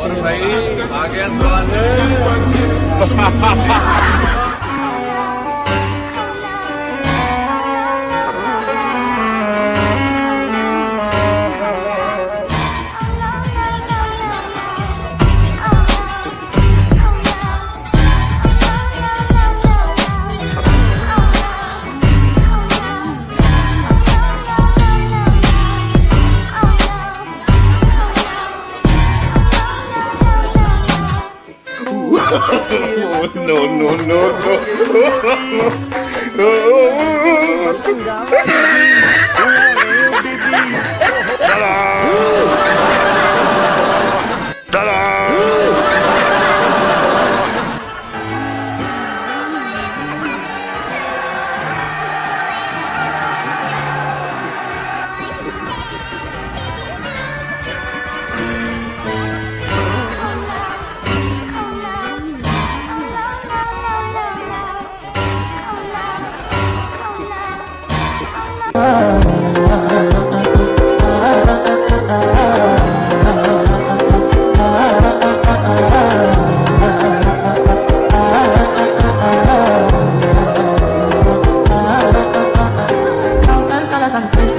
और भाई आ गया स्वाद। No, no, no, no. Thousand dollars I'm